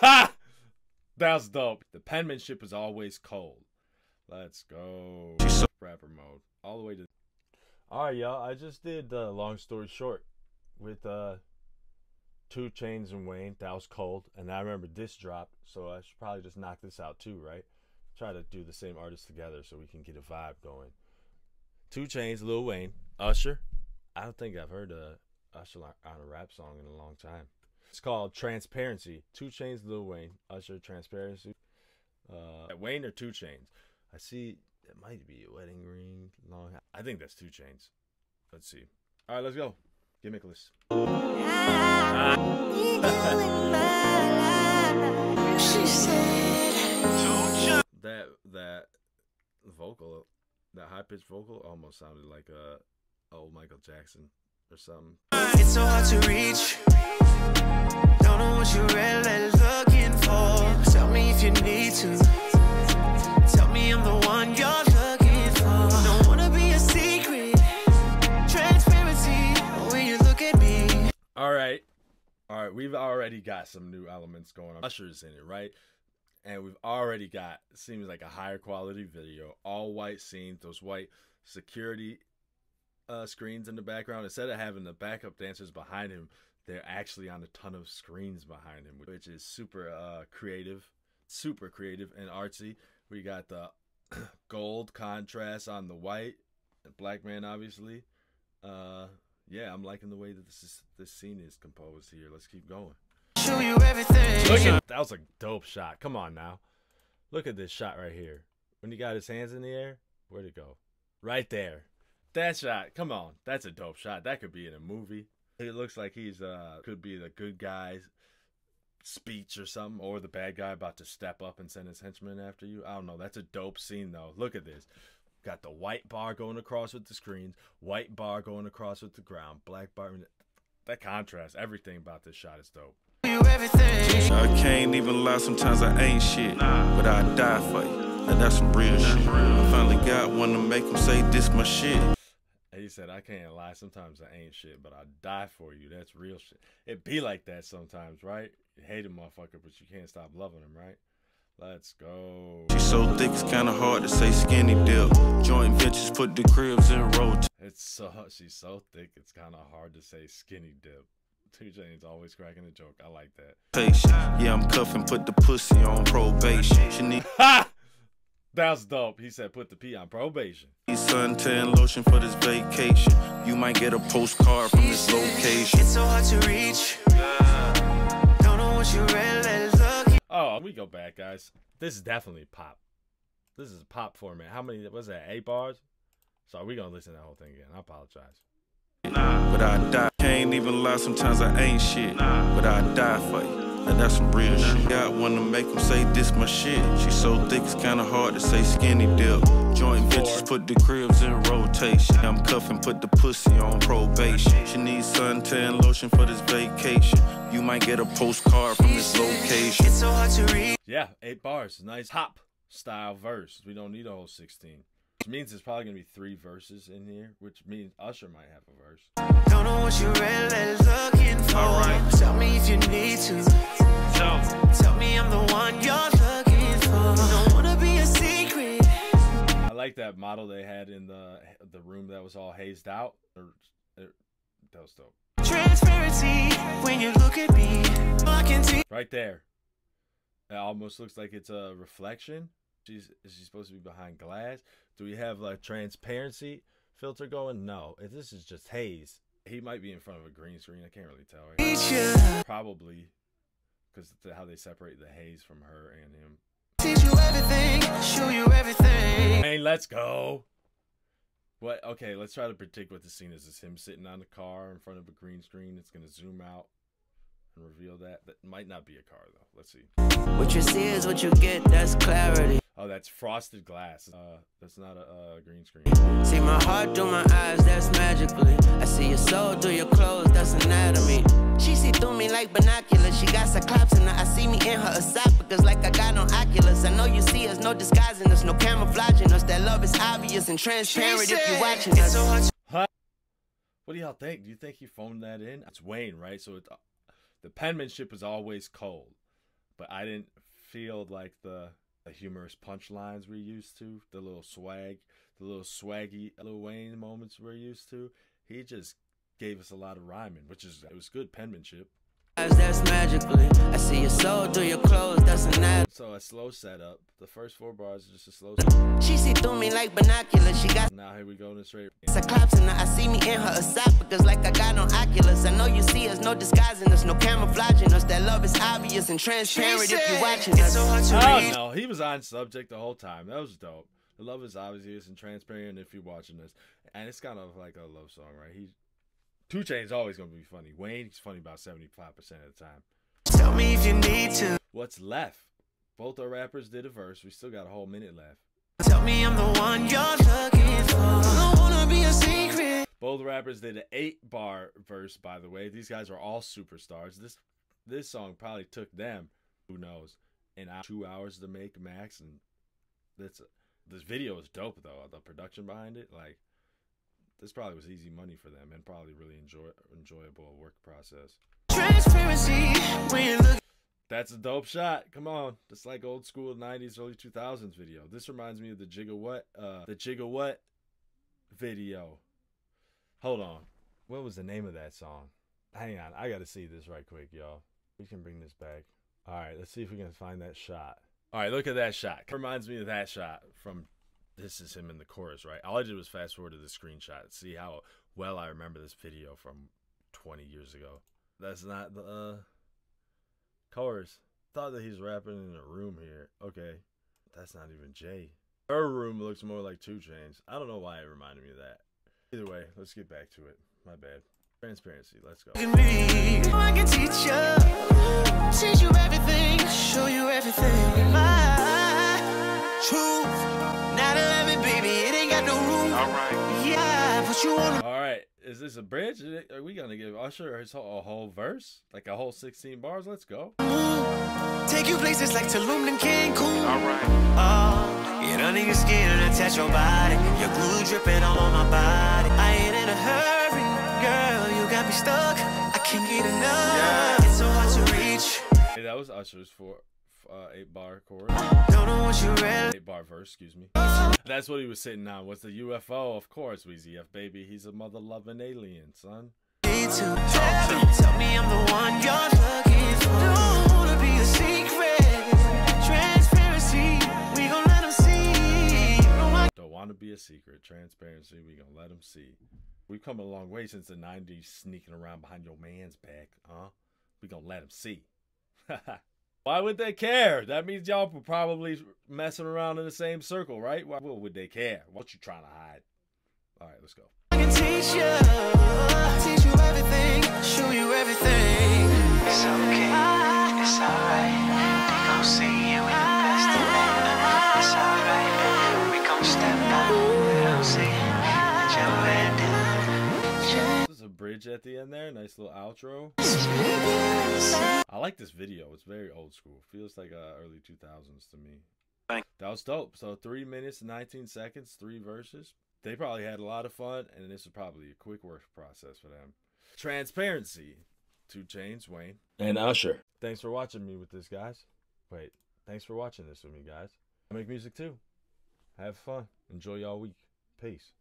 Ha! That's dope. The penmanship is always cold. Let's go. Rapper mode. All the way to. Alright, y'all. I just did uh, long story short with uh, 2 Chainz and Wayne. That was cold. And I remember this dropped, so I should probably just knock this out too, right? Try to do the same artists together so we can get a vibe going. 2 Chainz, Lil Wayne, Usher. I don't think I've heard a Usher on a rap song in a long time. It's called Transparency. 2 Chainz, Lil Wayne, Usher, Transparency. Uh, Wayne or 2 Chainz? I see it might be a wedding ring. Long. I think that's 2 Chainz. Let's see. All right, let's go. give me Nicholas. that that vocal, that high pitched vocal, almost sounded like a old Michael Jackson or something. It's so hard to reach. Don't know what you're really looking for. Tell me if you need to. Tell me I'm the one you're looking for. Don't wanna be a secret. Transparency when you look at me. All right. All right, we've already got some new elements going on. Usher's in it, right? And we've already got seems like a higher quality video, all white scenes, those white security uh, screens in the background. Instead of having the backup dancers behind him, they're actually on a ton of screens behind him, which is super uh, creative, super creative and artsy. We got the gold contrast on the white, black man, obviously. Uh, yeah, I'm liking the way that this is, this scene is composed here. Let's keep going. Show you everything. Look at that was a dope shot. Come on now, look at this shot right here. When he got his hands in the air, where'd it go? Right there. That shot. Come on, that's a dope shot. That could be in a movie. It looks like he's uh could be the good guy's speech or something, or the bad guy about to step up and send his henchmen after you. I don't know. That's a dope scene though. Look at this. Got the white bar going across with the screens, white bar going across with the ground, black bar. That contrast, everything about this shot is dope. I can't even lie, sometimes I ain't shit. But I die for you. Now that's some real shit. I finally got one to make him say this my shit. He said, I can't lie. Sometimes I ain't shit, but I die for you. That's real shit. It be like that sometimes, right? You hate a motherfucker, but you can't stop loving him, right? Let's go. She's so thick, it's kinda hard to say skinny dip. Joint ventures put the cribs in rotation. It's so she's so thick. It's kind of hard to say skinny dip. Two Chainz always cracking a joke. I like that. Yeah, I'm cuffing, put the pussy on probation. She need Ha! That's dope. He said, put the P on probation. suntan lotion for this vacation. You might get a postcard from this location. It's so hard to reach. Don't know what you're really looking Oh, we go back, guys. This is definitely pop. This is pop format. How many was that? Eight bars? So we gonna listen to that whole thing again. I apologize. Nah, but I die. Can't even lie, sometimes I ain't shit. Nah, But I die for you. Now that's some real shit. Got one to make him say this my shit. She's so thick, it's kinda hard to say skinny dip. Joint ventures put the cribs in rotation. I'm cuffing, put the pussy on probation. She needs suntan lotion for this vacation. You might get a postcard from this location. It's so hard to read. Yeah, eight bars. Nice hop style verse. We don't need a whole 16. Which means there's probably gonna be three verses in here, which means Usher might have a verse. Don't know what you're really looking for. Alright. Tell me if you need to. Tell me I'm the one you're looking for. Don't wanna be a secret. I like that model they had in the the room that was all hazed out. Or, it, that was dope. Transparency when you look at me. I can see. Right there. It almost looks like it's a reflection. She's is she supposed to be behind glass? Do we have like transparency filter going? No. If this is just haze, he might be in front of a green screen. I can't really tell. Right? Probably because how they separate the haze from her and him. Teach you everything. Show you everything. Hey, let's go. What? Okay, let's try to predict what the scene is. Is him sitting on the car in front of a green screen? It's gonna zoom out and reveal that. That might not be a car though. Let's see. What you see is what you get. That's clarity. Oh, that's frosted glass. Uh, that's not a uh, green screen. See my heart through my eyes, that's magically. I see your soul through your clothes, that's anatomy. She see through me like binoculars. She got cyclops in her. I see me in her esophagus like I got on Oculus. I know you see us, no disguising us, no camouflaging us. That love is obvious and transparent if you're watching us. Huh? What do y'all think? Do you think he phoned that in? It's Wayne, right? So it's, uh, the penmanship is always cold, but I didn't feel like the, the humorous punchlines we're used to, the little swag, the little swaggy Lil Wayne moments we're used to. He just gave us a lot of rhyming, which is it was good penmanship. That's magically. I see your soul through your clothes, that's an So a slow setup. The first four bars are just a slow. She see through me like binoculars. She got Now here we go in the straight. Cyclops and I see me in her esophagus like I got on Oculus. I know you see us, no disguising us, no camouflaging us. That love is obvious and transparent if you're watching us. Oh no, he was on subject the whole time. That was dope. The love is obvious and transparent if you're watching this, and it's kind of like a love song, right? He, Two Chainz's always gonna be funny. Wayne, he's funny about seventy five percent of the time. Tell me if you need to. What's left? Both our rappers did a verse. We still got a whole minute left. Tell me I'm the one you're looking for. I don't wanna be a secret. Both rappers did an eight bar verse, by the way. These guys are all superstars. This this song probably took them, who knows, in two hours to make max. And that's this video is dope though. The production behind it, like this probably was easy money for them and probably really enjoy enjoyable work process. Transparency when you look. That's a dope shot. Come on. It's like old school 90s, early 2000s video. This reminds me of the Jigga What, uh, the Jigga What video. Hold on. What was the name of that song? Hang on. I got to see this right quick, y'all. We can bring this back. All right. Let's see if we can find that shot. All right. Look at that shot. Reminds me of that shot from this is him in the chorus, right? All I did was fast forward to the screenshot. See how well I remember this video from 20 years ago. That's not the uh, chorus. Thought that he's rapping in a room here. Okay, that's not even Jay. Her room looks more like Two Chainz. I don't know why it reminded me of that. Either way, let's get back to it. My bad. Transparency. Let's go. Teach you everything, show you everything. My truth, got no room. All right. Yeah, but you wanna. All right, is this a bridge? Are we gonna give Usher his whole, a whole verse, like a whole 16 bars? Let's go. Take you places like Tulum and Cancun. All right. Oh, get under your skin and attach your body. Your glue dripping all on my body. I ain't in a hurry, girl. You got me stuck. I can't get enough. It's so hard to reach. Hey, that was Usher's for uh, eight bar chorus, Don't know what you read. eight bar verse. Excuse me. That's what he was sitting on. Was the UFO? Of course, Weezy F baby. He's a mother loving alien, son. Need to tell me, tell me I'm the one you're looking for. Don't wanna be a secret. Transparency, we gon' let 'em see. Don't want Don't want to be a secret. Transparency. We gonna let them see. We've come a long way since the '90s, sneaking around behind your man's back, huh? We gonna let them see. Why would they care? That means y'all were probably messing around in the same circle, right? Why would they care? What you trying to hide? All right, let's go. I can teach you, teach you everything, show you everything. It's okay, it's alright. They gon' see you in the best of. It's alright. We gon' step out, we don't see bridge at the end there. Nice little outro. I like this video. It's very old school. Feels like uh, early 2000s to me. That was dope. So three minutes, 19 seconds, three verses. They probably had a lot of fun, and this is probably a quick work process for them. Transparency. Two Chainz, Wayne. And Usher. Thanks for watching me with this, guys. Wait, thanks for watching this with me, guys. I make music too. Have fun. Enjoy y'all week. Peace.